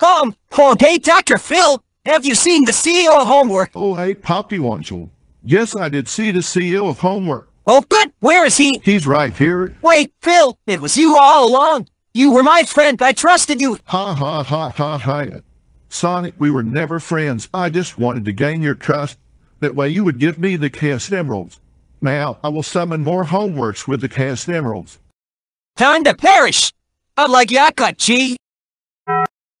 Um, oh, hey, Dr. Phil, have you seen the CEO of Homework? Oh, hey, Poppy Wanchel. Yes, I did see the CEO of Homework. Oh, good. Where is he? He's right here. Wait, Phil, it was you all along. You were my friend. I trusted you. Ha ha ha ha ha. Sonic, we were never friends. I just wanted to gain your trust. That way you would give me the Chaos emeralds. Now, I will summon more homeworks with the Chaos emeralds. Time to perish. I like Yaka, G.